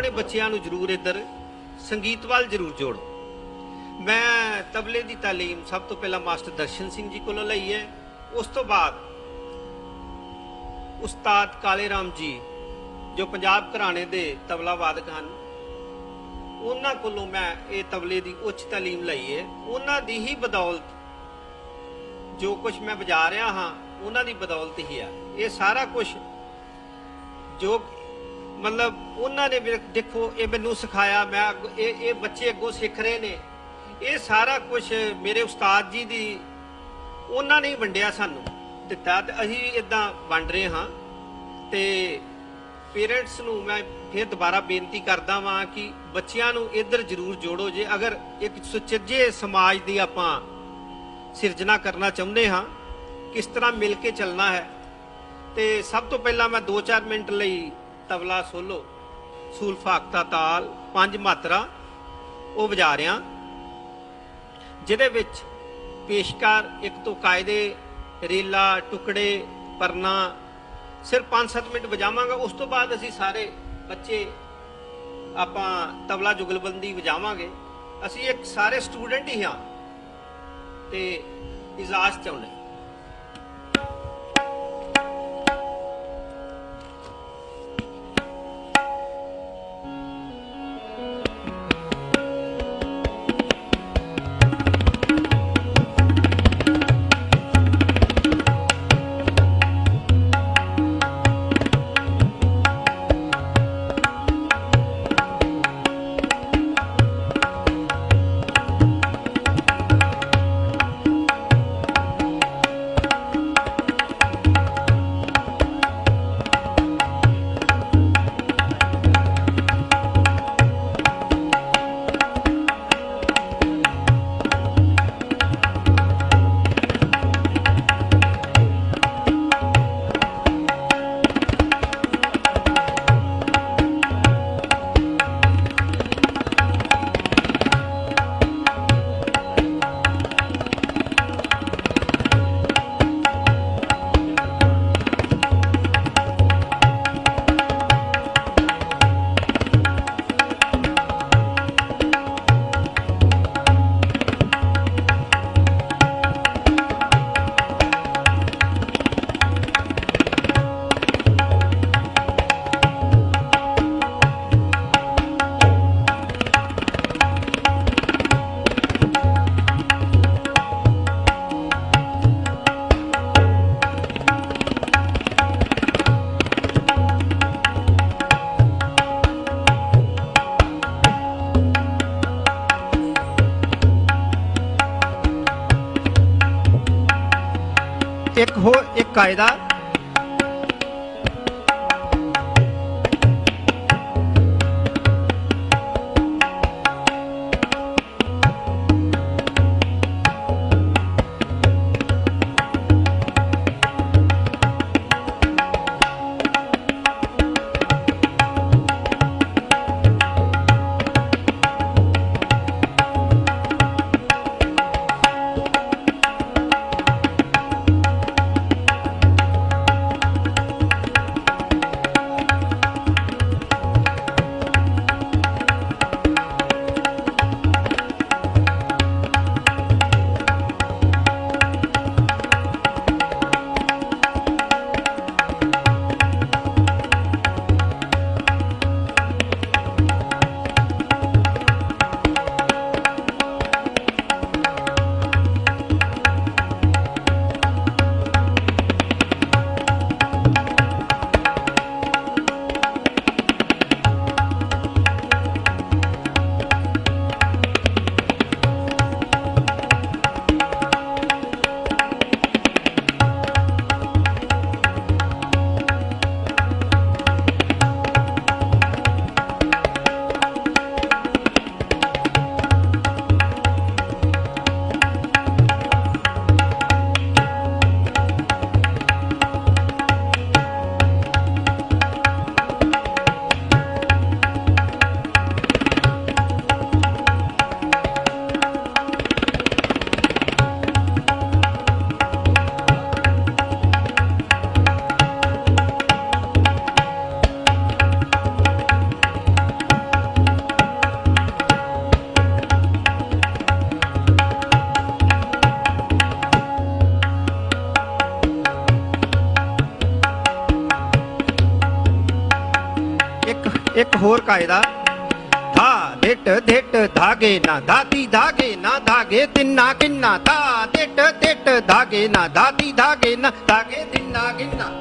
ਆਪਣੇ ਬੱਚਿਆਂ ਨੂੰ ਜ਼ਰੂਰ ਇੱਧਰ ਸੰਗੀਤ ਵੱਲ ਜ਼ਰੂਰ ਜੋੜੋ। ਮੈਂ ਤਬਲੇ ਦੀ ਤਾਲੀਮ ਸਭ ਤੋਂ ਪਹਿਲਾਂ ਮਾਸਟਰ ਦਰਸ਼ਨ ਸਿੰਘ ਜੀ ਕੋਲੋਂ ਲਈ ਹੈ। ਉਸ ਤੋਂ ਬਾਅਦ ਉਸਤਾਦ ਕਾਲੇ ਰਾਮ ਜੀ, ਜੋ ਪੰਜਾਬ ਘਰਾਣੇ ਦੇ ਤਬਲਾ ਵਾਦਕ ਹਨ, ਉਹਨਾਂ ਕੋਲੋਂ ਮੈਂ ਇਹ ਤਬਲੇ ਦੀ ਉੱਚ ਤਾਲੀਮ ਲਈ ਹੈ। ਉਹਨਾਂ ਦੀ ਹੀ ਬਦੌਲਤ ਜੋ ਕੁਝ ਮੈਂ ਵਜਾ ਰਿਹਾ ਹਾਂ, ਉਹਨਾਂ ਦੀ ਬਦੌਲਤ ਹੀ ਆ। ਇਹ ਸਾਰਾ ਕੁਝ ਜੋ ਮਤਲਬ ਉਹਨਾਂ ਨੇ ਮੇਰੇ- ਦੇਖੋ, ਇਹ ਮੈਨੂੰ ਸਿਖਾਇਆ, ਮੈਂ ਅੱਗੋਂ- ਇਹ ਇਹ ਬੱਚੇ ਅੱਗੋਂ ਸਿੱਖ ਰਹੇ ਨੇ। ਇਹ ਸਾਰਾ ਕੁਝ ਮੇਰੇ ਉਸਤਾਦ ਜੀ ਦੀ, ਉਹਨਾਂ ਨੇ ਹੀ ਵੰਡਿਆ ਸਾਨੂੰ ਦਿੱਤਾ ਤੇ ਅਸੀਂ ਇਦਾਂ ਵੰਡ ਰਹੇ ਹਾਂ। ਤੇ ਪੇਰੈਂਟਸ ਨੂੰ ਮੈਂ ਫਿਰ ਦੁਬਾਰਾ ਬੇਨਤੀ ਕਰਦਾ ਵਾਂ ਕਿ ਬੱਚਿਆਂ ਨੂੰ ਇੱਧਰ ਜ਼ਰੂਰ ਜੋੜੋ। ਜੇ ਅਗਰ ਇੱਕ ਸੁਚੱਜੇ ਸਮਾਜ ਦੀ ਆਪਾਂ ਸਿਰਜਣਾ ਕਰਨਾ ਚਾਹੁੰਦੇ ਹਾਂ, ਕਿਸ ਤਰ੍ਹਾਂ ਮਿਲ ਕੇ ਚੱਲਣਾ ਹੈ। ਤੇ ਸਭ ਤੋਂ ਪਹਿਲਾਂ ਮੈਂ 2-4 ਮਿੰਟ ਲਈ ਤਬਲਾ ਸੋਲੋ, ਸੂਲ ਫਾਕਤਾ ਤਾਲ, ਪੰਜ ਮਾਤਰਾ ਉਹ ਵਜਾ ਰਿਹਾ ਜਿਹਦੇ ਵਿੱਚ ਪੇਸ਼ਕਾਰ, ਇੱਕ ਤੋਂ ਕਾਇਦੇ, ਰੇਲਾ, ਟੁਕੜੇ, ਪਰਨਾ, ਸਿਰਫ 5-7 ਮਿੰਟ ਵਜਾਵਾਂਗਾ। ਉਸ ਤੋਂ ਬਾਅਦ ਅਸੀਂ ਸਾਰੇ ਬੱਚੇ ਆਪਾਂ ਤਬਲਾ ਜੁਗਲਬੰਦੀ ਵਜਾਵਾਂਗੇ। ਅਸੀਂ ਇੱਕ ਸਾਰੇ ਸਟੂਡੈਂਟ ਹੀ ਹਾਂ ਤੇ ਇਜਾਜ਼ਤ ਚਾਹੁੰਦੇ ਹੋ ਇੱਕ ਹੋਰ ਕਾਇਦਾ? ਧਾ ਡਿਟ ਡਿਟ ਧਾਗੇ ਨਾ ਧਾਤੀ, ਧਾਗੇ ਨਾ ਧਾਗੇ, ਤਿੰਨਾ ਕਿੰਨਾ ਧਾ ਡਿਟ ਡਿਟ ਧਾਗੇ ਨਾ ਧਾਤੀ, ਧਾਗੇ ਨਾ ਧਾਗੇ, ਤਿੰਨਾ ਕਿੰਨਾ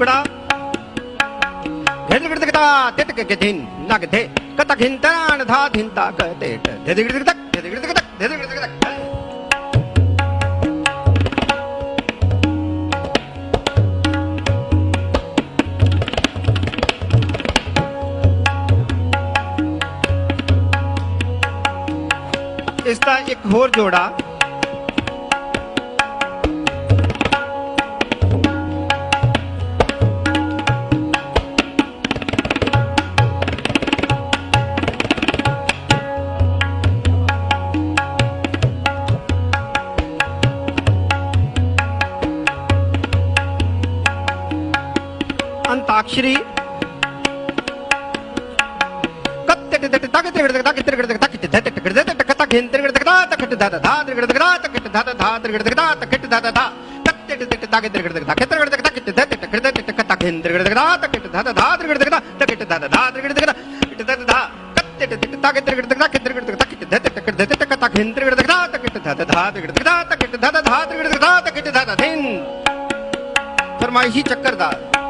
ਟੁਕੜਾ ਘਿੰਨ ਗਿੜਦਕਤਾ ਤਿਤ ਕੇ ਗਿਨ ਨਗ ਦੇ ਕਤ ਘਿੰਤਰਾਨ ਧਾ ਧਿੰਤਾ ਕਤੇ ਦੇ ਦੇ ਗਿੜਦਕ ਦੇ ਦੇ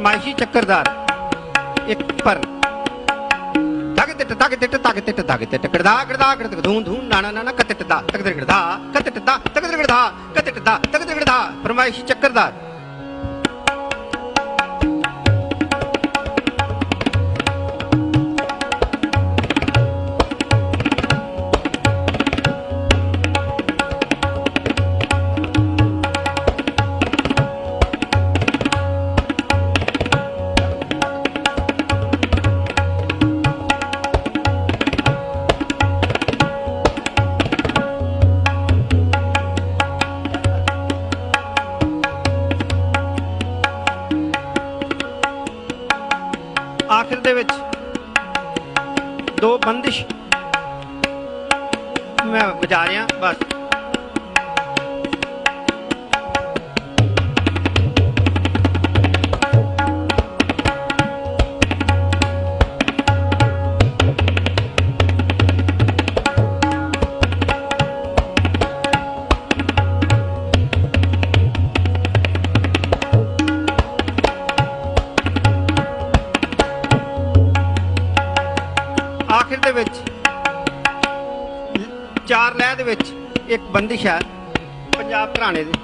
ਫਰਮਾਇਸ਼ੀ ਚੱਕਰਦਾਰ। ਫਰਮਾਇਸ਼ੀ ਚੱਕਰਦਾਰ ਇੱਕ ਪਰ। ਤਗ ਤਿੱਟ ਤਗ ਤਿੱਟ ਤਗ ਤਿੱਟ ਤਗ ਤਿੱਟ। ਕੜਦਾ ਕੜਦਾ ਕੜਦ ਧੂੰ ਧੂੰ, ਨਾ ਨਾ ਨਾ ਦਾ ਤਗ ਤਿੱਟ ਕੜਦਾ ਕਤਿੱਟ ਦਾ ਤਗ ਤਿੱਟ ਕੜਦਾ ਕਤਿੱਟ ਦਾ ਤਗ ਤਿੱਟ ਕੜਦਾ ਫਰਮਾਇਸ਼ੀ ਚੱਕਰਦਾਰ। ਸ਼ਹਿਰ। ਪੰਜਾਬ ਘਰਾਣੇ ਦੀ।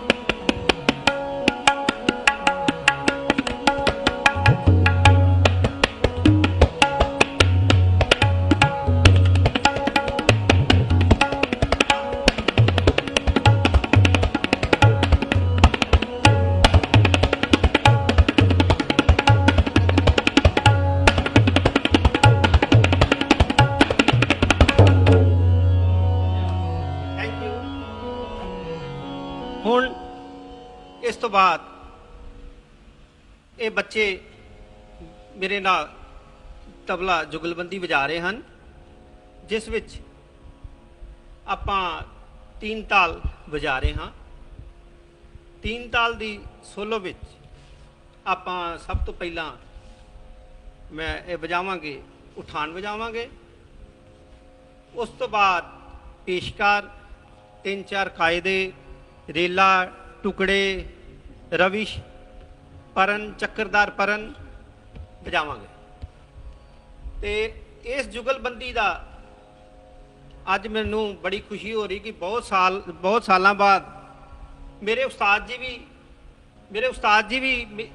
ਤੋਂ ਬਾਅਦ ਇਹ ਬੱਚੇ ਮੇਰੇ ਨਾਲ ਤਬਲਾ ਜੁਗਲਬੰਦੀ ਵਜਾ ਰਹੇ ਹਨ, ਜਿਸ ਵਿੱਚ ਆਪਾਂ ਤਿੰਨ ਤਾਲ ਵਜਾ ਰਹੇ ਹਾਂ। ਤਿੰਨ ਤਾਲ ਦੀ ਸੋਲੋ ਵਿੱਚ ਆਪਾਂ ਸਭ ਤੋਂ ਪਹਿਲਾਂ ਮੈਂ ਇਹ ਵਜਾਵਾਂਗੇ, ਉਠਾਨ ਵਜਾਵਾਂਗੇ। ਉਸ ਤੋਂ ਬਾਅਦ ਪੇਸ਼ਕਾਰ, ਤਿੰਨ ਚਾਰ ਕਾਇਦੇ, ਰੇਲਾ, ਟੁਕੜੇ ਰਵਿਸ਼ ਪਰਨ, ਚੱਕਰਦਾਰ ਪਰਨ ਵਜਾਵਾਂਗੇ। ਤੇ ਇਸ ਜੁਗਲਬੰਦੀ ਦਾ ਅੱਜ ਮੈਨੂੰ ਬੜੀ ਖੁਸ਼ੀ ਹੋ ਰਹੀ ਕਿ ਬਹੁਤ ਸਾਲ, ਬਹੁਤ ਸਾਲਾਂ ਬਾਅਦ ਮੇਰੇ ਉਸਤਾਦ ਜੀ ਵੀ, ਮੇਰੇ ਉਸਤਾਦ ਜੀ ਵੀ, ਮੇ-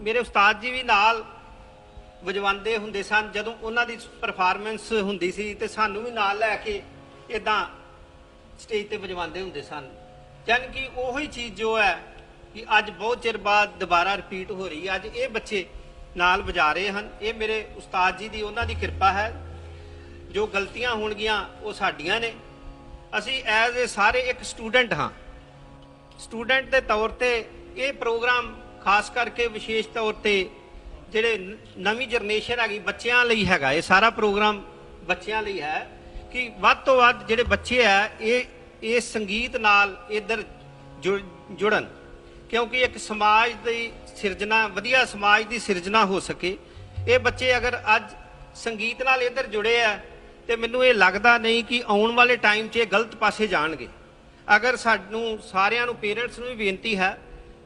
ਮੇਰੇ ਉਸਤਾਦ ਜੀ ਵੀ ਨਾਲ ਵਜਵਾਉਂਦੇ ਹੁੰਦੇ ਸਨ। ਜਦੋਂ ਉਹਨਾਂ ਦੀ ਪਰਫਾਰਮੈਂਸ ਹੁੰਦੀ ਸੀ ਤੇ ਸਾਨੂੰ ਵੀ ਨਾਲ ਲੈ ਕੇ ਇਦਾਂ ਸਟੇਜ ਤੇ ਵਜਵਾਉਂਦੇ ਹੁੰਦੇ ਸਨ। ਯਾਨੀ ਕਿ ਉਹੀ ਚੀਜ਼ ਜੋ ਹੈ ਕਿ ਅੱਜ ਬਹੁਤ ਚਿਰ ਬਾਅਦ ਦੁਬਾਰਾ ਰਿਪੀਟ ਹੋ ਰਹੀ ਹੈ। ਅੱਜ ਇਹ ਬੱਚੇ ਨਾਲ ਵਜਾ ਰਹੇ ਹਨ। ਇਹ ਮੇਰੇ ਉਸਤਾਦ ਜੀ ਦੀ ਉਹਨਾਂ ਦੀ ਕਿਰਪਾ ਹੈ। ਜੋ ਗਲਤੀਆਂ ਹੋਣਗੀਆਂ ਉਹ ਸਾਡੀਆਂ ਨੇ। ਅਸੀਂ ਐਜ਼ ਅ ਸਾਰੇ ਇੱਕ ਸਟੂਡੈਂਟ ਹਾਂ। ਸਟੂਡੈਂਟ ਦੇ ਤੌਰ ਤੇ ਇਹ ਪ੍ਰੋਗਰਾਮ ਖਾਸ ਕਰਕੇ ਵਿਸ਼ੇਸ਼ ਤੌਰ ਤੇ ਜਿਹੜੇ ਨਵੀਂ ਜਨਰੇਸ਼ਨ ਹੈਗੀ, ਬੱਚਿਆਂ ਲਈ ਹੈਗਾ। ਇਹ ਸਾਰਾ ਪ੍ਰੋਗਰਾਮ ਬੱਚਿਆਂ ਲਈ ਹੈ ਕਿ ਵੱਧ ਤੋਂ ਵੱਧ ਜਿਹੜੇ ਬੱਚੇ ਆ ਇਹ ਇਹ ਸੰਗੀਤ ਨਾਲ ਇਧਰ ਜੁੜਨ। ਕਿਉਂਕਿ ਇੱਕ ਸਮਾਜ ਦੀ ਸਿਰਜਣਾ, ਵਧੀਆ ਸਮਾਜ ਦੀ ਸਿਰਜਣਾ ਹੋ ਸਕੇ। ਇਹ ਬੱਚੇ ਅਗਰ ਅੱਜ ਸੰਗੀਤ ਨਾਲ ਇੱਧਰ ਜੁੜੇ ਆ, ਤੇ ਮੈਨੂੰ ਇਹ ਲੱਗਦਾ ਨਹੀਂ ਕਿ ਆਉਣ ਵਾਲੇ ਟਾਈਮ 'ਚ ਇਹ ਗਲਤ ਪਾਸੇ ਜਾਣਗੇ। ਅਗਰ ਸਾਨੂੰ ਸਾਰਿਆਂ ਨੂੰ ਪੇਰੈਂਟਸ ਨੂੰ ਵੀ ਬੇਨਤੀ ਹੈ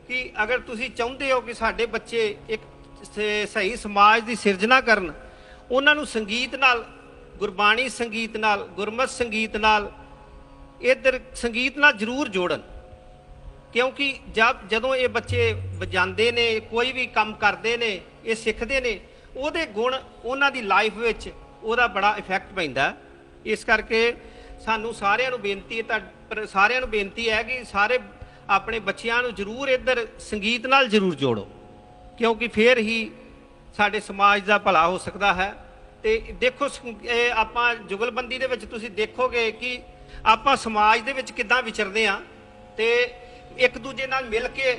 ਕਿ ਅਗਰ ਤੁਸੀਂ ਚਾਹੁੰਦੇ ਹੋ ਕਿ ਸਾਡੇ ਬੱਚੇ ਇੱਕ ਸ- ਸਹੀ ਸਮਾਜ ਦੀ ਸਿਰਜਣਾ ਕਰਨ, ਉਹਨਾਂ ਨੂੰ ਸੰਗੀਤ ਨਾਲ, ਗੁਰਬਾਣੀ ਸੰਗੀਤ ਨਾਲ, ਗੁਰਮਤ ਸੰਗੀਤ ਨਾਲ, ਇਧਰ ਸੰਗੀਤ ਨਾਲ ਜ਼ਰੂਰ ਜੋੜਨ। ਕਿਉਂਕਿ ਜਦ ਜਦੋਂ ਇਹ ਬੱਚੇ ਵਜਾਉਂਦੇ ਨੇ, ਕੋਈ ਵੀ ਕੰਮ ਕਰਦੇ ਨੇ, ਇਹ ਸਿੱਖਦੇ ਨੇ, ਉਹਦੇ ਗੁਣ ਉਹਨਾਂ ਦੀ ਲਾਈਫ ਵਿੱਚ ਉਹਦਾ ਬੜਾ ਇਫੈਕਟ ਪੈਂਦਾ। ਇਸ ਕਰਕੇ ਸਾਨੂੰ ਸਾਰਿਆਂ ਨੂੰ ਬੇਨਤੀ ਹੈ ਤਾਂ ਸਾਰਿਆਂ ਨੂੰ ਬੇਨਤੀ ਹੈ ਕਿ ਸਾਰੇ ਆਪਣੇ ਬੱਚਿਆਂ ਨੂੰ ਜ਼ਰੂਰ ਇੱਧਰ ਸੰਗੀਤ ਨਾਲ ਜ਼ਰੂਰ ਜੋੜੋ। ਕਿਉਂਕਿ ਫੇਰ ਹੀ ਸਾਡੇ ਸਮਾਜ ਦਾ ਭਲਾ ਹੋ ਸਕਦਾ ਹੈ। ਤੇ ਦੇਖੋ ਸੰ- ਆਪਾਂ ਜੁਗਲਬੰਦੀ ਦੇ ਵਿੱਚ ਤੁਸੀਂ ਦੇਖੋਗੇ ਕਿ ਆਪਾਂ ਸਮਾਜ ਦੇ ਵਿੱਚ ਕਿੱਦਾਂ ਵਿਚਰਦੇ ਆ ਤੇ ਇੱਕ ਦੂਜੇ ਨਾਲ ਮਿਲ ਕੇ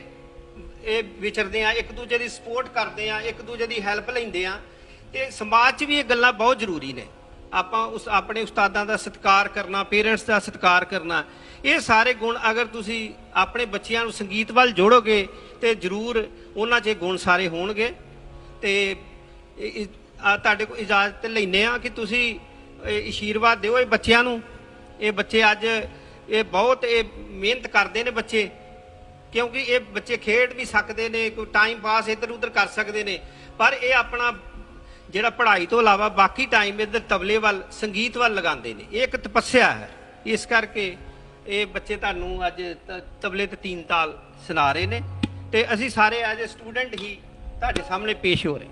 ਇਹ ਵਿਚਰਦੇ ਆ, ਇੱਕ ਦੂਜੇ ਦੀ ਸਪੋਰਟ ਕਰਦੇ ਆ, ਇੱਕ ਦੂਜੇ ਦੀ ਹੈਲਪ ਲੈਂਦੇ ਆ। ਤੇ ਸਮਾਜ 'ਚ ਵੀ ਇਹ ਗੱਲਾਂ ਬਹੁਤ ਜ਼ਰੂਰੀ ਨੇ। ਆਪਾਂ ਉਸ, ਆਪਣੇ ਉਸਤਾਦਾਂ ਦਾ ਸਤਿਕਾਰ ਕਰਨਾ ਪੇਰੈਂਟਸ ਦਾ ਸਤਿਕਾਰ ਕਰਨਾ, ਇਹ ਸਾਰੇ ਗੁਣ ਅਗਰ ਤੁਸੀਂ ਆਪਣੇ ਬੱਚਿਆਂ ਨੂੰ ਸੰਗੀਤ ਵੱਲ ਜੋੜੋਗੇ ਤੇ ਜ਼ਰੂਰ ਉਹਨਾਂ 'ਚ ਇਹ ਗੁਣ ਸਾਰੇ ਹੋਣਗੇ। ਤੇ ਤੁਹਾਡੇ ਕੋਲ ਇਜਾਜ਼ਤ ਲੈਨੇ ਆ ਕਿ ਤੁਸੀਂ ਇਹ ਅਸ਼ੀਰਵਾਦ ਦਿਓ ਇਹ ਬੱਚਿਆਂ ਨੂੰ। ਇਹ ਬੱਚੇ ਅੱਜ ਇਹ ਬਹੁਤ ਇਹ ਮਿਹਨਤ ਕਰਦੇ ਨੇ ਬੱਚੇ। ਕਿਉਂਕਿ ਇਹ ਬੱਚੇ ਖੇਡ ਵੀ ਸਕਦੇ ਨੇ, ਕੋਈ ਟਾਈਮ ਪਾਸ ਇੱਧਰ ਉੱਧਰ ਕਰ ਸਕਦੇ ਨੇ। ਪਰ ਇਹ ਆਪਣਾ ਜਿਹੜਾ ਪੜ੍ਹਾਈ ਤੋਂ ਇਲਾਵਾ ਬਾਕੀ ਟਾਈਮ ਇੱਧਰ ਤਬਲੇ ਵੱਲ, ਸੰਗੀਤ ਵੱਲ ਲਗਾਉਂਦੇ ਨੇ। ਇਹ ਇੱਕ ਤਪੱਸਿਆ ਹੈ। ਇਸ ਕਰਕੇ ਇਹ ਬੱਚੇ ਤੁਹਾਨੂੰ ਅੱਜ ਤ- ਤਬਲੇ ਤੇ ਤੀਨ ਤਾਲ ਸੁਣਾ ਰਹੇ ਨੇ। ਤੇ ਅਸੀਂ ਸਾਰੇ ਐਜ਼ ਅ ਸਟੂਡੈਂਟ ਹੀ ਤੁਹਾਡੇ ਸਾਹਮਣੇ ਪੇਸ਼ ਹੋ ਰਹੇ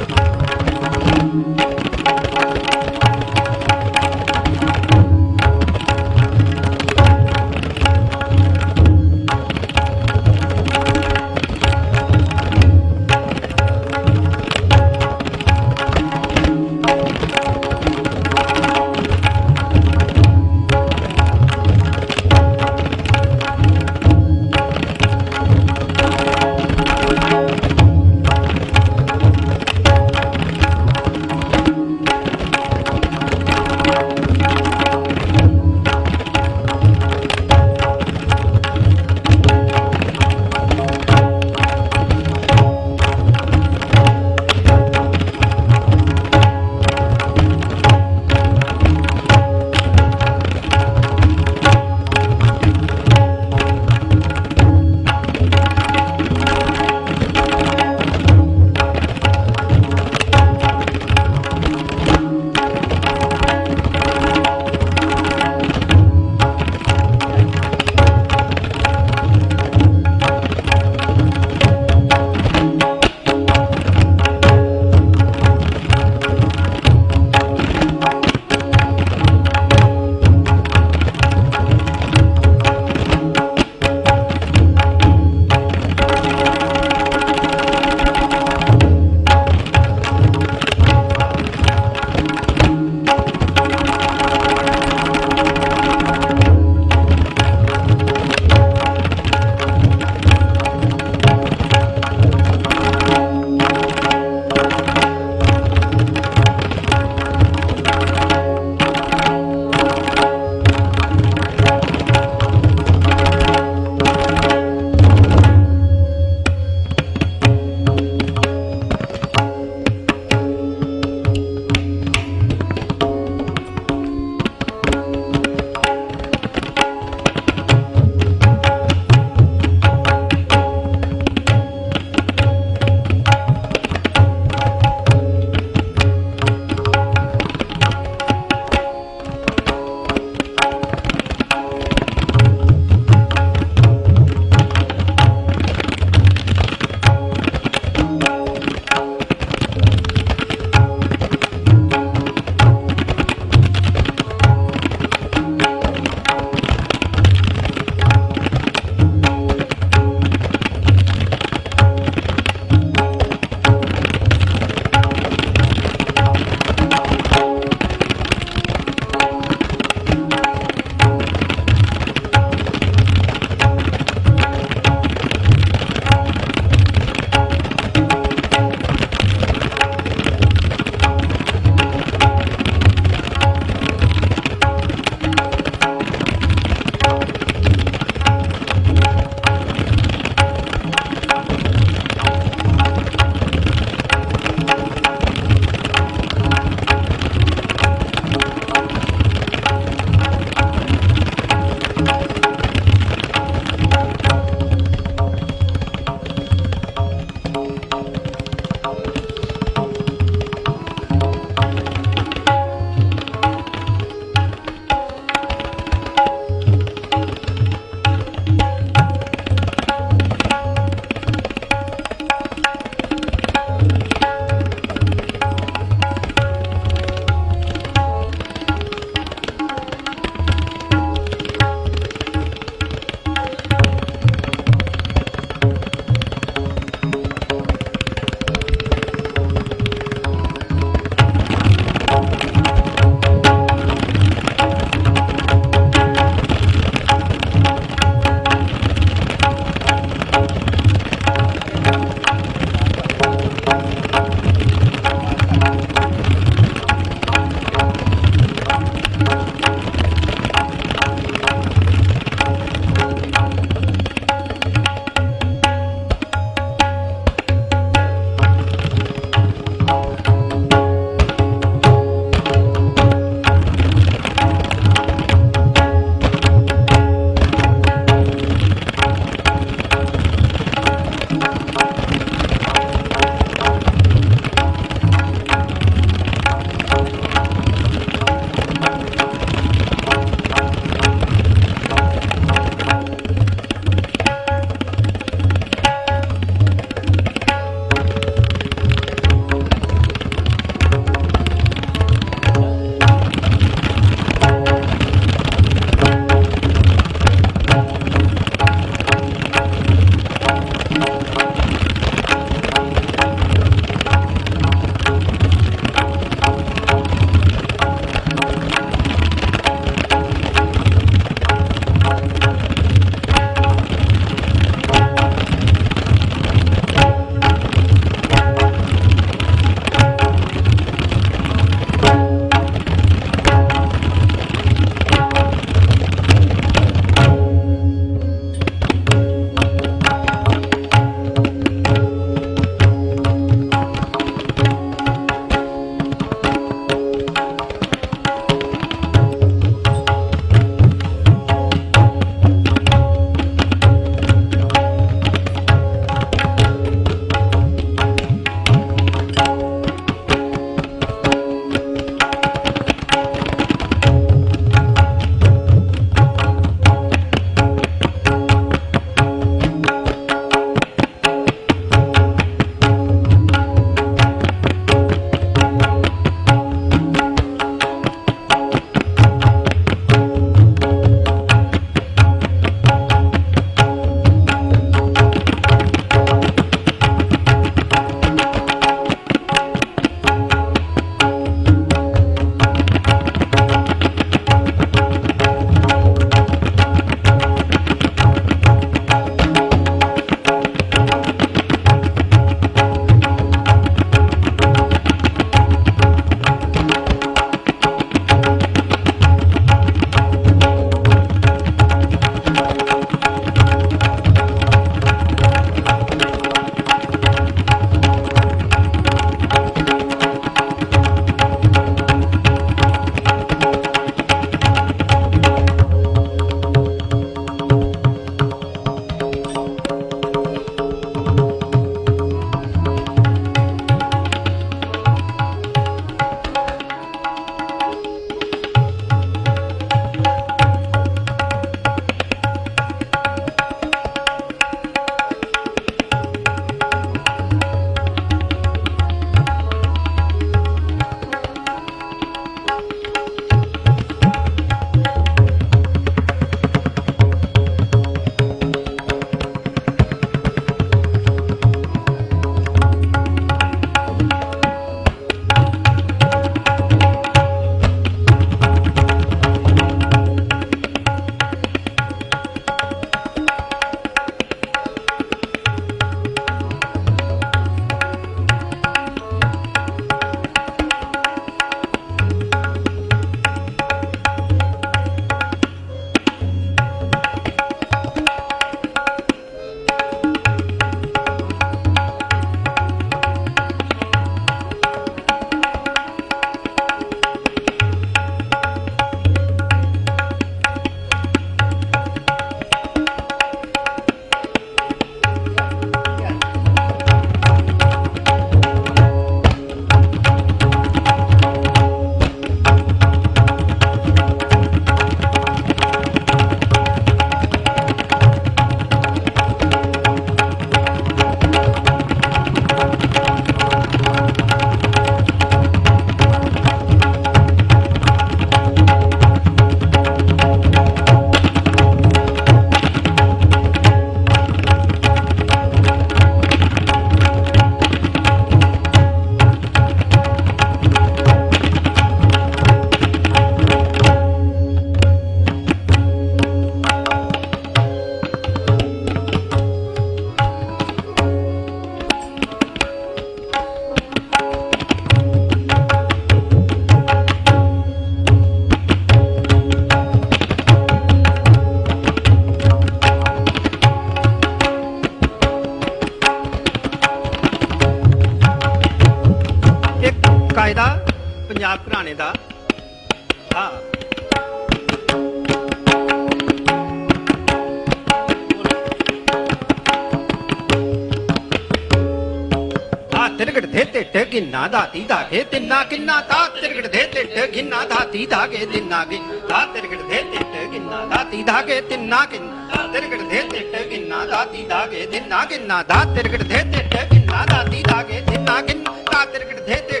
ਤੇ ਦਾਤੀ ਦਾਗੇ ਤਿੰਨਾ ਕਿੰਨਾ ਤਾ ਤਿਰਗੜ ਦੇ ਤੇ ਟ ਦਾਤੀ ਦਾਗੇ ਤਿੰਨਾ ਗਿ ਤਾ ਤਿਰਗੜ ਦੇ ਤੇ ਟ ਦਾਤੀ ਦਾਗੇ ਤਿੰਨਾ ਕਿੰਨਾ ਤਿਰਗੜ ਦੇ ਤੇ ਟ ਦਾਤੀ ਦਾਗੇ ਤਿੰਨਾ ਕਿੰਨਾ ਦਾ ਤਿਰਗੜ ਦੇ ਤੇ ਟ ਦਾਤੀ ਦਾਗੇ ਤਿੰਨਾ ਕਿੰਨਾ ਤਾ ਤਿਰਗੜ ਦੇ ਤੇ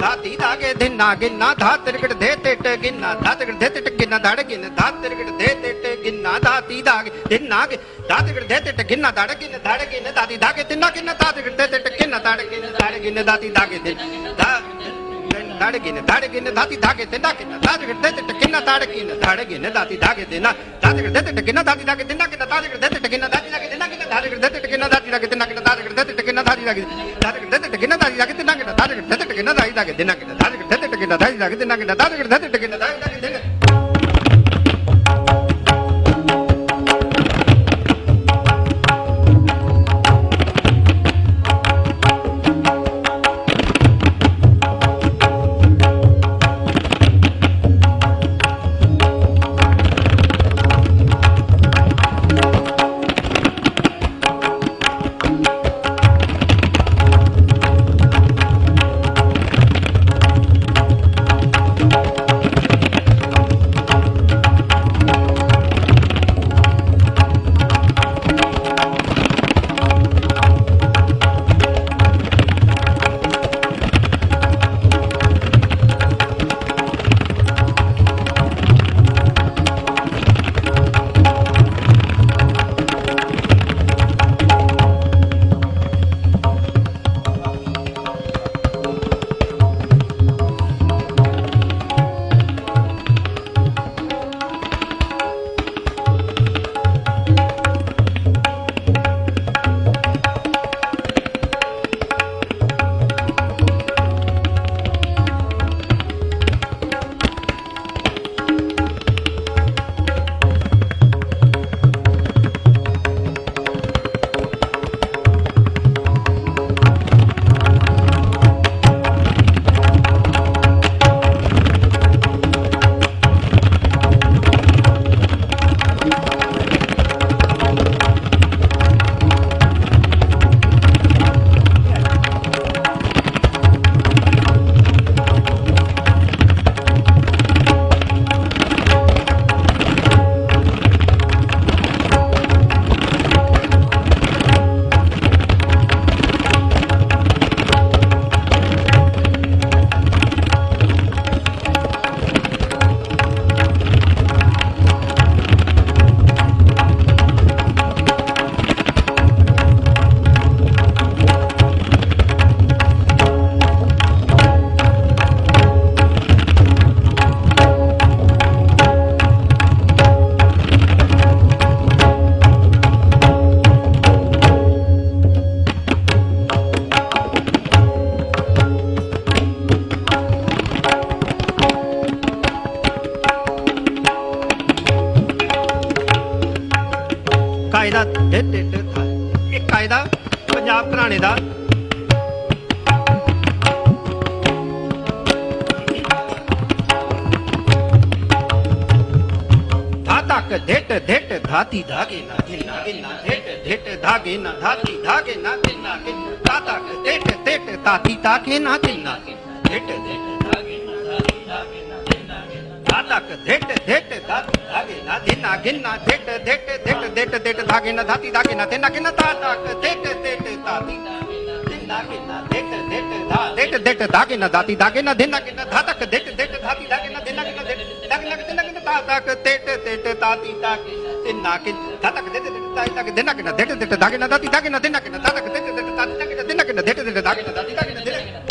ਦਾਤੀ ਦਾਗੇ ਦਿਨਾ ਗਿੰਨਾ ਧਾ ਤਿਰਗੜ ਦੇ ਤੇ ਟ ਗਿੰਨਾ ਤਿਰਗੜ ਦੇ ਤੇ ਟ ਧੜ ਗਿੰਨਾ ਧਾ ਤਿਰਗੜ ਦੇ ਤੇ ਟ ਦਾਤੀ ਦਾਗੇ ਦਿਨਾ ਗਿ ਗਿੰਨਾ ਧੜ ਗਿੰਨਾ ਧੜ ਤਿੰਨਾ ਦੇ ਤੇ ਗਿੰਨਾ ਧੜ ਗਿੰਨਾ ਕਿੰਨਾ ਧਾ ਤਿਰਗੜ ਦੇ ਤੇ ਟ ਗਿੰਨਾ ਧੜ ਗਿੰਨਾ ਧੜ ਗਿੰਨਾ ਦਾਤੀ ਦਾਗੇ ਦਿਨਾ ਧਾ ਤਿਰਗੜ ਦੇ ਤੇ ਟ ਗਿੰਨਾ ਦਾਤੀ ਦਾਗੇ ਦਿਨਾ ਕਿੰਨਾ ਧਾ ਤਿਰਗੜ ਦੇ ਤੇ ਟ ਗਿੰਨਾ ਦਾਤੀ ਦਾਗੇ ਦਿਨਾ ਕਿੰਨਾ ਧਾ ਤਿਰਗੜ ਦੇ ਤੇ ਟ ਗਿੰਨਾ ਦਾਤੀ ਦਾਗੇ ਦਿਨਾ ਕਿੰਨਾ ਧਾ ਤਿਰਗੜ ਦੇ ਤੇ ਟ ਗਿੰਨਾ ਦਾਤੀ ਦਾਗੇ ਧਾ ਤਿਰਗੜ ਦੇ ਤੇ ਟ ਗਿੰਨਾ ਦਾਤੀ ਦਾਗੇ ਦਿਨਾ ਕਿੰਨਾ ਧਾ ਤਿਰਗੜ ਦੇ ਤੇ ਟ ਗਿੰਨਾ ਦਾਤੀ ਦਾਗੇ ਦਿਨਾ ਕਿੰਨਾ ਧਾ ਤਿਰਗੜ ਦੇ ਤੇ ਟ ਗਿੰਨਾ ਦਾਤੀ ਦਾਗੇ ਦਿਨਾ ਕਿੰਨਾ ਧਾ ਤਿਰਗੜ ਦੇ ਤੇ ਟ ਗਿੰਨਾ ਧੇਟ ਧਾਗੇ ਨਾ ਧਾਤੀ ਧਾਗੇ ਨਾ ਧਿਨਾ ਗਿਨਾ ਧਾ ਤੱਕ ਧੇਟ ਧੇਟ ਧਾਤੀ ਧਾਗੇ ਨਾ ਧਿਨਾ ਗਿਨਾ ਧੇਟ ਧਿਨਾ ਗਿਨਾ ਧਿਨਾ ਗਿਨਾ ਧਾ ਤੱਕ ਧੇਟ ਧੇਟ ਧਾਤੀ ਧਾਗੇ ਧਿਨਾ ਗਿਨ ਧਾ ਤੱਕ ਧੇਟ ਧੇਟ ਧਾਤੀ ਧਾਗੇ ਧਿਨਾ ਗਿਨਾ ਧੇਟ ਧੇਟ ਧਾਗੇ ਨਾ ਧਾਤੀ ਧਾਗੇ ਨਾ ਧਿਨਾ ਗਿਨਾ ਧਾ ਤੱਕ ਧੇਟ ਧੇਟ ਧਾਤੀ ਧਾਗੇ ਨਾ ਧਿਨਾ ਗਿਨਾ ਧੇਟ ਧੇਟ ਧਾਗੇ ਨਾ ਧਾਤੀ ਧਾਗੇ ਨਾ ਧਿਨਾ ਗਿਨਾ ਤੇ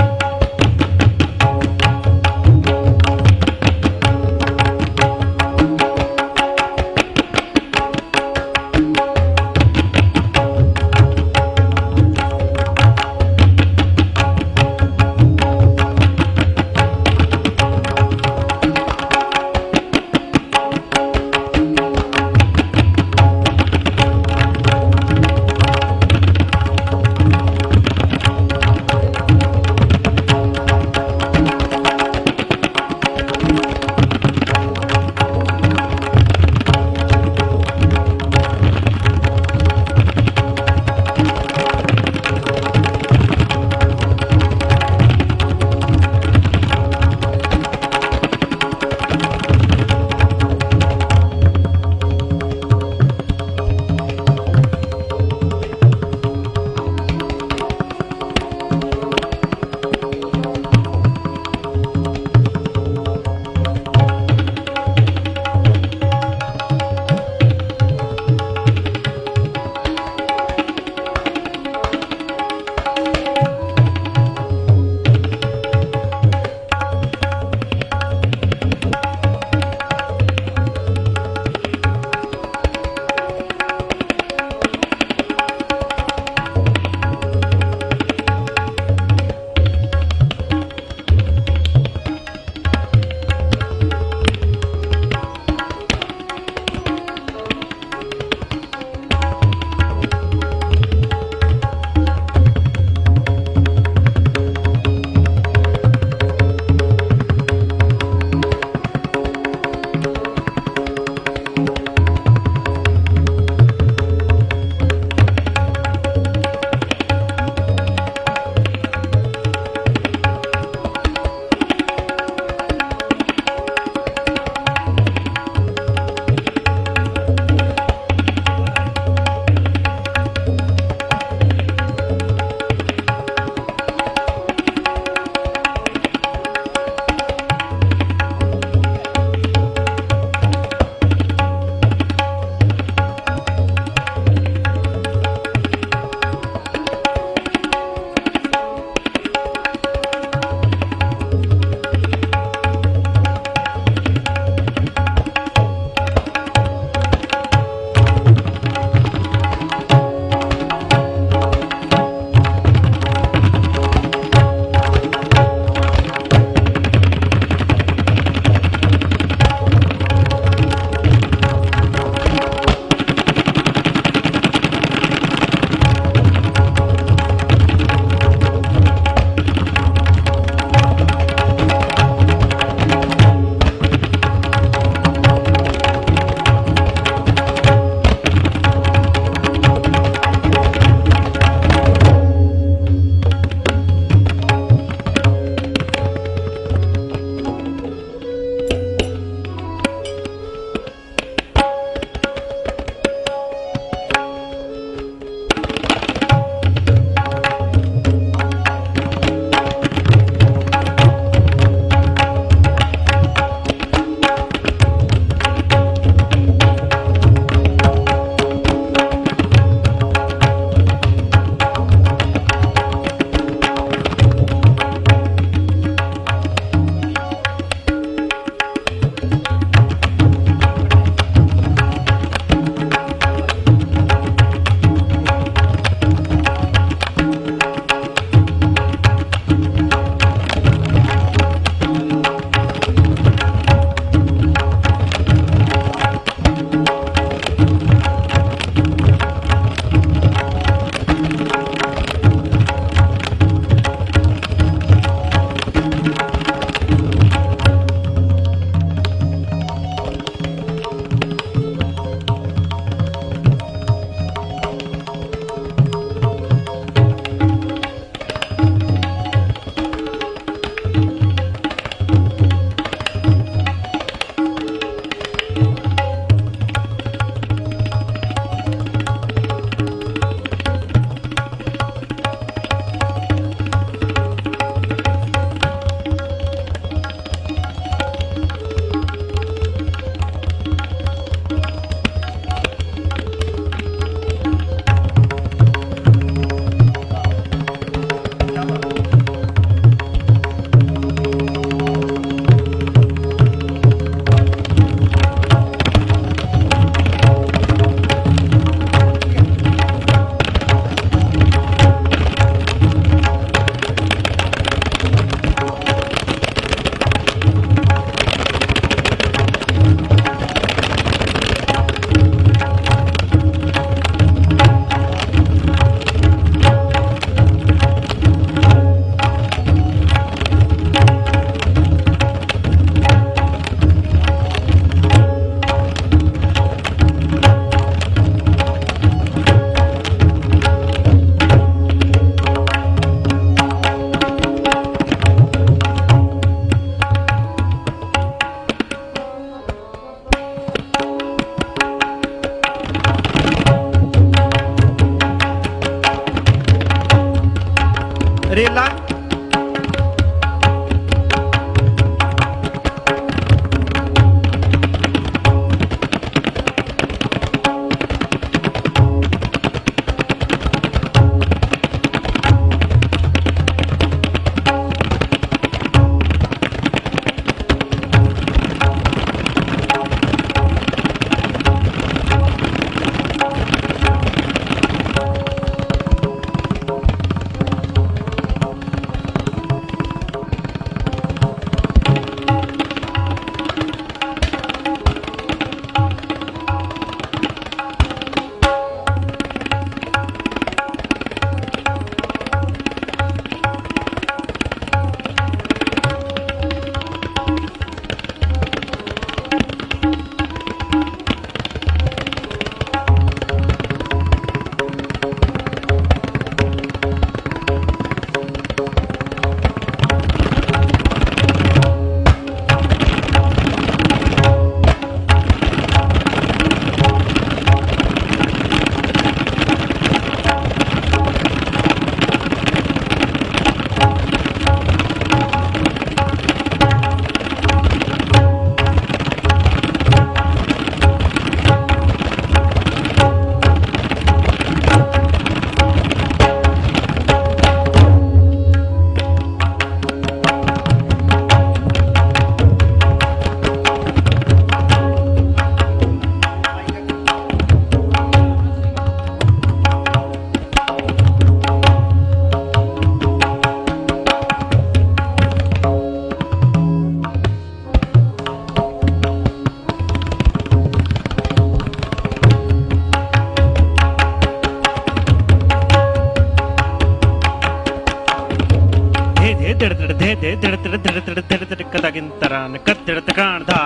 ਤਰ੍ਹਾਂ ਗਿੰਤਰਾਂ ਕੱਦੜ ਦਾ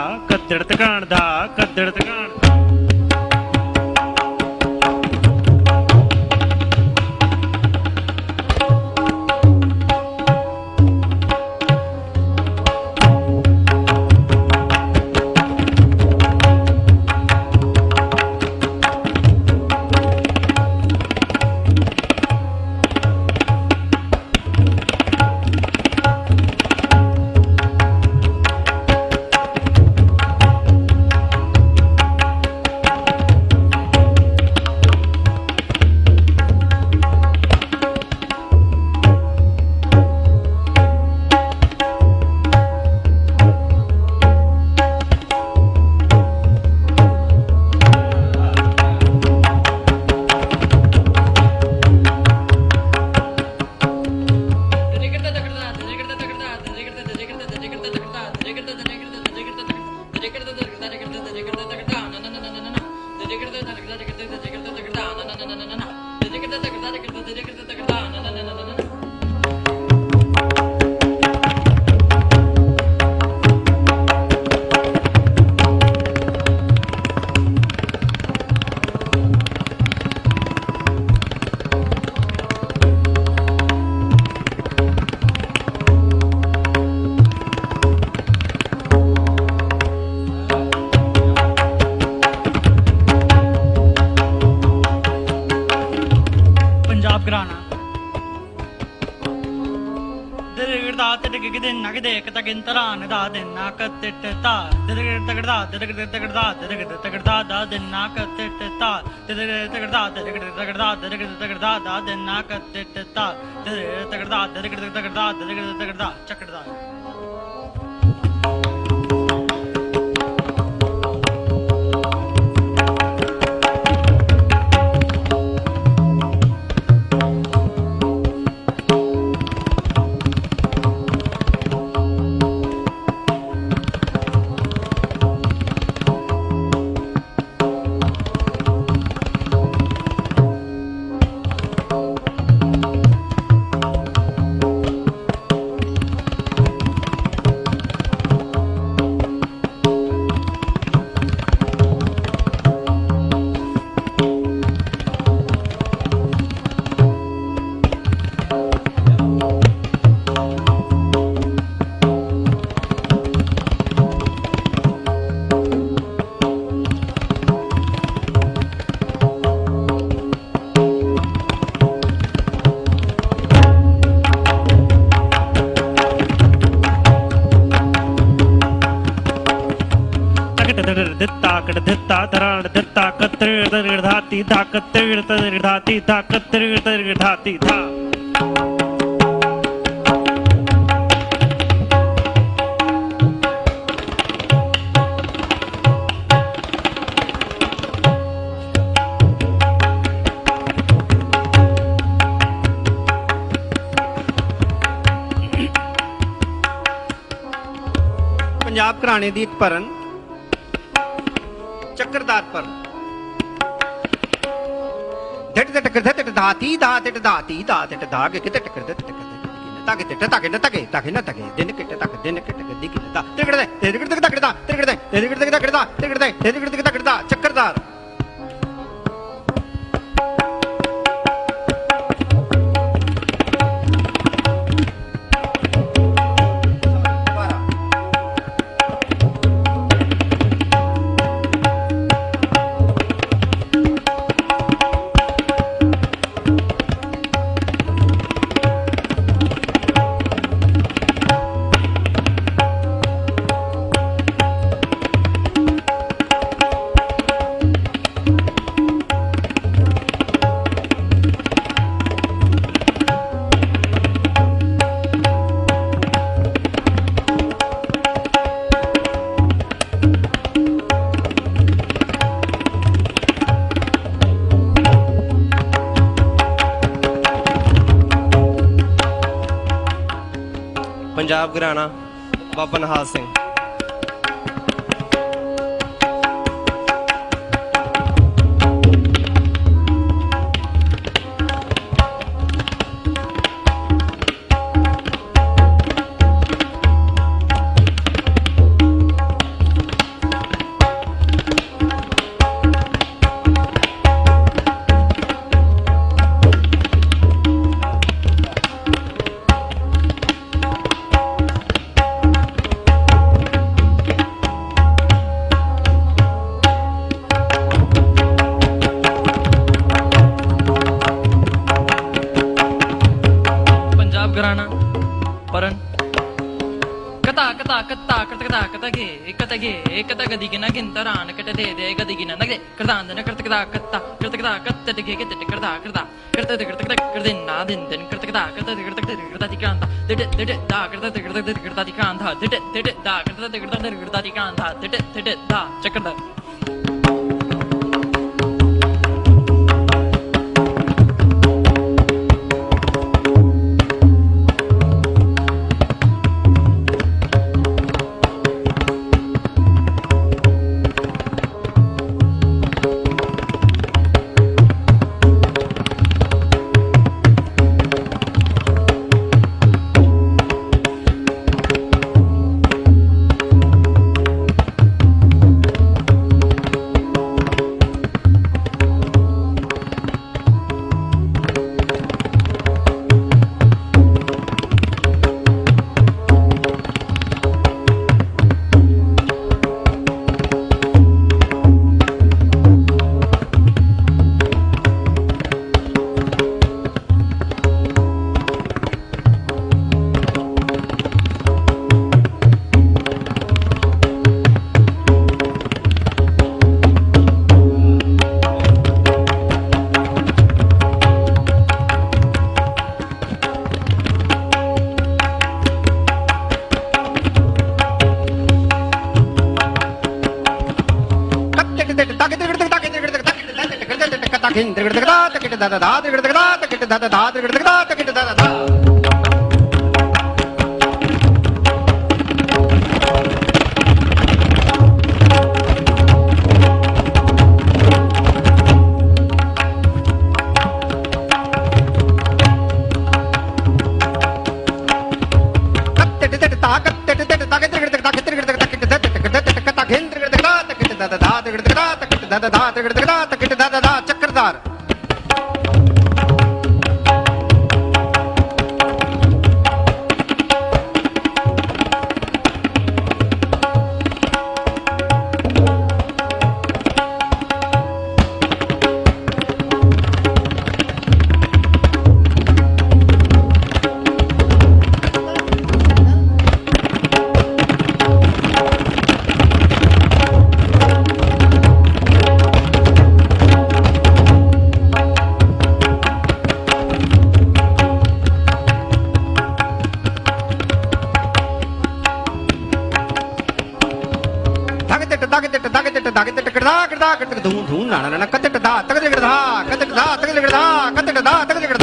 ਪੰਜਾਬ ਘਰਾਣਾ ਦਿਰਗੜਦਾ ਤਿੜਗ ਦੇ ਇੱਕ ਤਗਿਨ ਤਰਾਨ ਦਾ ਦੇ ਨਕ ਟਿਟ ਤਾ ਦਿਰਗੜ ਤਗੜਦਾ ਦਿਰਗੜ ਤਗੜਦਾ ਦਿਰਗੜ ਤਗੜਦਾ ਦਾ, ਦੇ ਨਕ ਟਿਟ ਤਾ ਦਿਰਗੜ ਤਗੜਦਾ ਦਿਰਗੜ ਤਗੜਦਾ ਦਿਰਗੜ ਤਗੜਦਾ ਦਾ, ਦੇ ਨਕ ਟਿਟ ਤਾ ਦਿਰਗੜ ਤਗੜਦਾ ਦਿਰਗੜ ਤਗੜਦਾ ਦਿਰਗੜ ਤਗੜਦਾ ਚੱਕੜਦਾ ਤਰਾਣ ਦਿੱਤਾ ਕਤਰ ਦੜ ਧਾਤੀ ਧਾ ਕਤਰ ਦੜ ਧਾਤੀ ਧਾ ਕਤਰ ਦੜ ਧਾਤੀ ਧਾ ਪੰਜਾਬ ਘਰਾਣੇ ਦੀ ਇੱਕ ਭਰਨ, ਚੱਕਰਦਾਰ ਭਰਨ। ਡਟ ਡਟ ਕਰ ਡਟ ਦਾਤੀ ਦਾ ਡਟ ਦਾਤੀ ਦਾ ਡਟ ਦਾਗ ਕਿਤੇ ਟਕਰ ਡਟ ਟਕਰ ਤੱਕ ਤੇ ਤੱਕ ਨਾ ਤੱਕੇ ਤੱਕ ਨਾ ਤੱਕੇ ਦਿਨ ਕਿਤੇ ਤੱਕ ਦਿਨ ਕਿਤੇ ਦੀ ਕਿਤੇ ਟਿਕੜ ਦੇ ਟਿਕੜ ਦੇ ਟਿਕੜ ਦਾ ਟਿਕੜ ਦੇ ਟਿਕੜ ਦੇ ਟਿਕੜ ਦਾ ਟਿਕੜ ਦੇ ਟਿਕੜ ਦੇ ਟਿਕੜ ਦਾ ਚੱਕਰਦਾਰ ਪੰਜਾਬ ਘਰਾਣਾ ਬਾਬਾ Nihal Singh. paran kata kata kata kata kata kata ge kata ge kata ge digina gin taran de de ga digina na kata kata kata kata kata kata de ge kata kata kata kata kata de kata kata kata de na din din kata kata kata de kata de kata dikan de de de da kata de kata de kata dikan de de de da kata de kata de kata dikan de de de da chakanda தத தாது கிட்ட தா தக்கிட்டு தத தாது கிட்ட தா தக்கிட்டு தத தா தா தக்கிட்டு தத தா தக்கிட்டு தா தக்கிட்டு தத தா தக்கிட்டு தா தக்கிட்டு கட்டுக்கு தூ தூ நன கத்துட்டதா தகதிக்கிறதா கத்துட்டதா தகதிக்கிறதா கத்துட்டதா தகதிக்கிறதா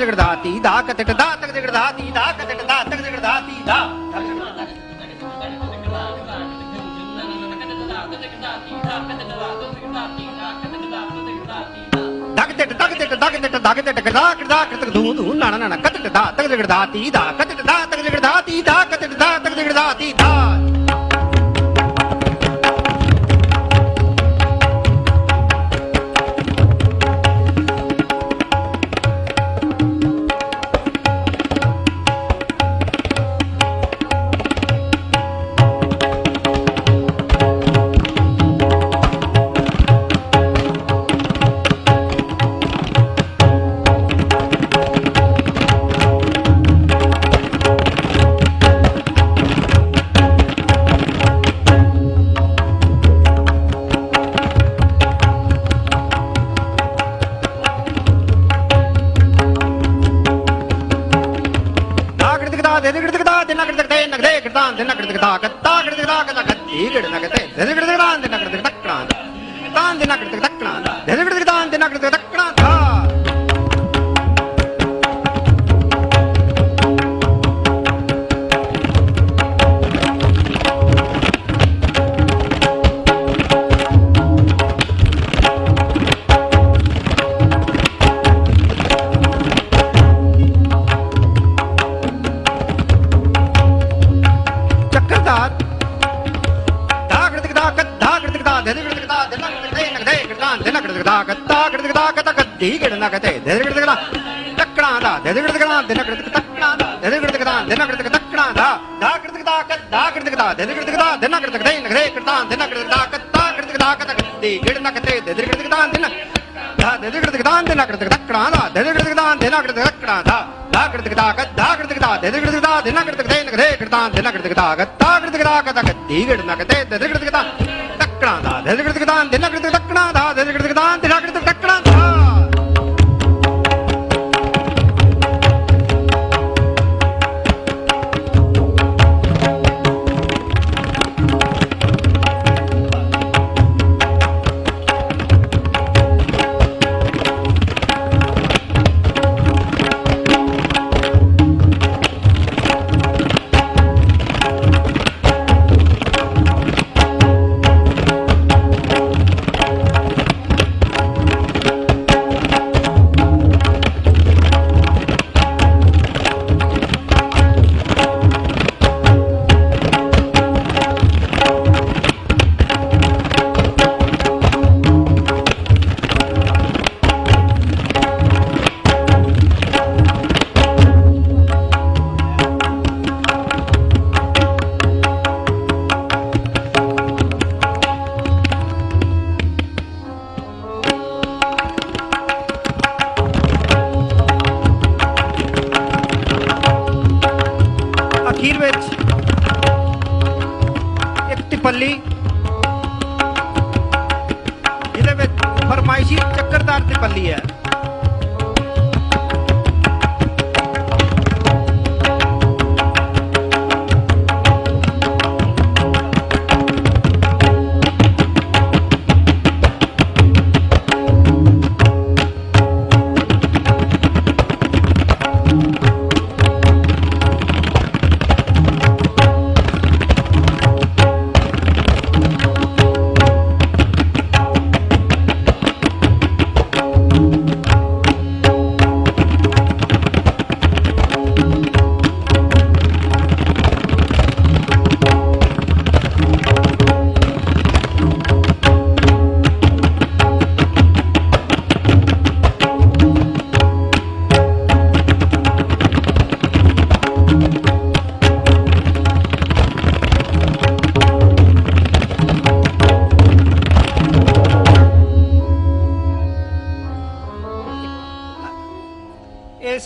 ਜਗੜਦਾਤੀ ਦਾ ਕਤਟ ਦਾ ਤਕ ਦਾ। ਕਤਟ ਦਾ ਤਕ ਜਗੜਦਾਤੀ ਦਾ ਦਗ ਟਟ ਦਗ ਟਟ ਦਗ ਟਟ ਦਾ ਤਕ ਜਗੜਦਾਤੀ ਦਾ ਕਟਟ ਦਾ ਤਕ ਜਗੜਦਾਤੀ ਦਾ ਕਟਟ ਦਾ ਤਕ ਜਗੜਦਾਤੀ ਦਾ। ದಿನಕೃತಕತೆ ಕೃತಾ ದಿನಕೃತಕತಾ ಗತ್ತಾ ಕೃತಕತಾ ಕಥಕತ್ತಿ ಗಣನಕತೆ ದಿನಕೃತಕತಾ ತಕ್ಕಣಾದ ದಿನಕೃತಕತಾ ದಿನಕೃತ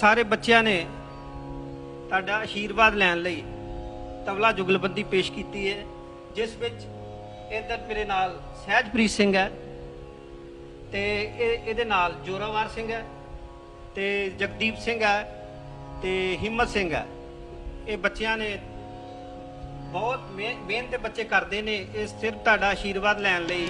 ਸਾਰੇ ਬੱਚਿਆਂ ਨੇ ਤੁਹਾਡਾ ਆਸ਼ੀਰਵਾਦ ਲੈਣ ਲਈ ਤਬਲਾ ਜੁਗਲਬੰਦੀ ਪੇਸ਼ ਕੀਤੀ ਹੈ, ਜਿਸ ਵਿੱਚ ਇੱਧਰ ਮੇਰੇ ਨਾਲ ਸਹਿਜਪ੍ਰੀਤ ਸਿੰਘ ਹੈ ਤੇ ਇਹਦੇ ਨਾਲ ਜੋਰਾਵਰ ਸਿੰਘ ਹੈ ਤੇ ਜਗਦੀਪ ਸਿੰਘ ਹੈ ਤੇ ਹਿੰਮਤ ਸਿੰਘ ਹੈ। ਇਹ ਬੱਚਿਆਂ ਨੇ ਬਹੁਤ ਮਿਹਨਤ ਬੱਚੇ ਕਰਦੇ ਨੇ, ਇਹ ਸਿਰਫ ਤੁਹਾਡਾ ਆਸ਼ੀਰਵਾਦ ਲੈਣ ਲਈ।